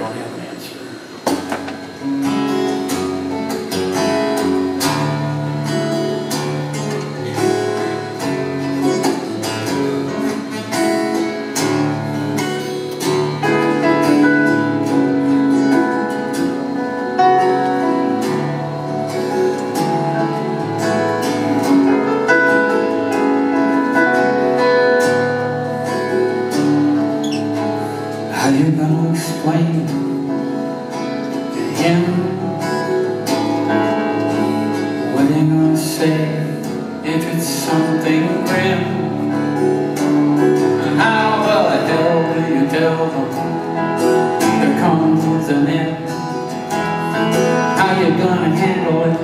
don't have an answer. Him what they gonna say if it's something grim? And how the hell do you tell them there comes an end? How you gonna handle it?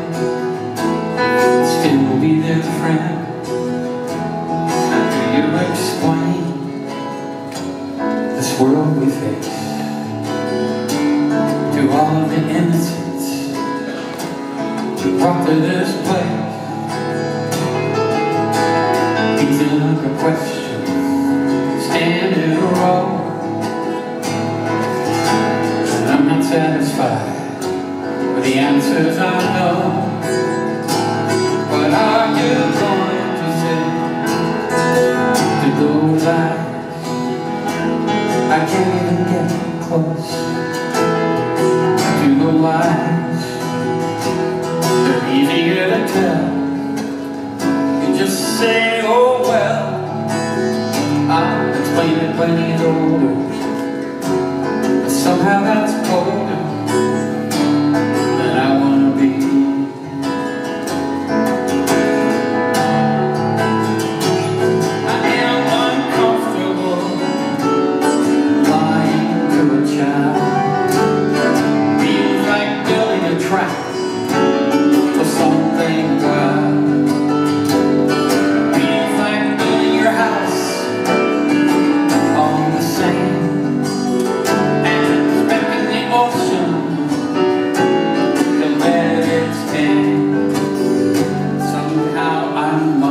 Still be their friend? Brought to this place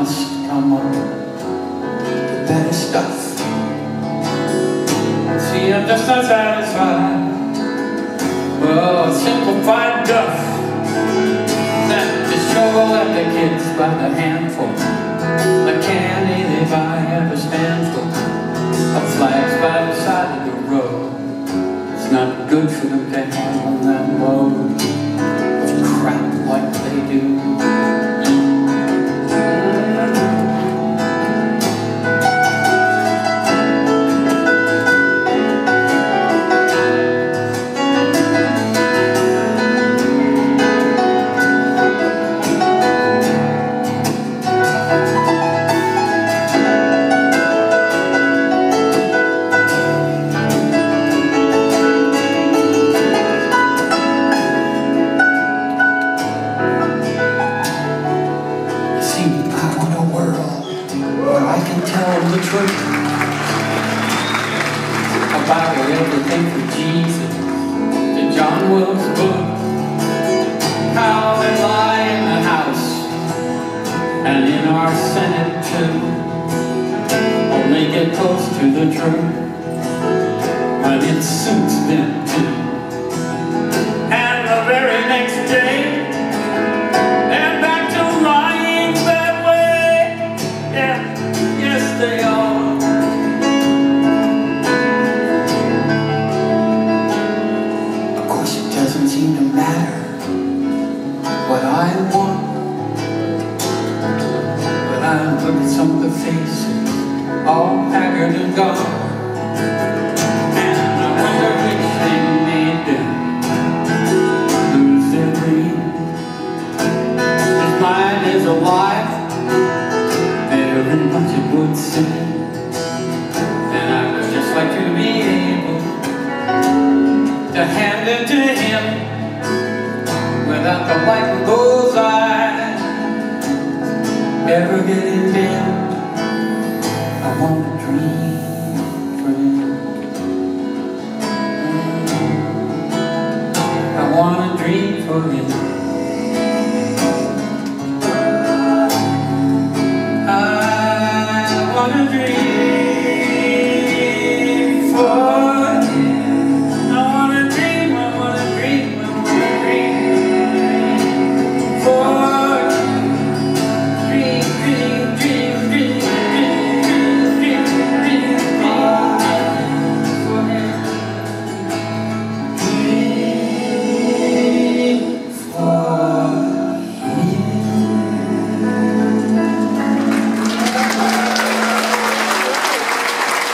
must come up with better stuff. See, I'm just not satisfied. Oh, simplified duff. That just shovel at the kids by the handful. A candy they buy have a standful of flags by the side of the road. It's not good for them to have where I can tell them the truth about everything from Jesus to John Wilkes Booth. How they lie in the House and in our Senate too. Only get close to the truth when it suits them too. I look at some of the faces, all haggard and gone. Dream for him.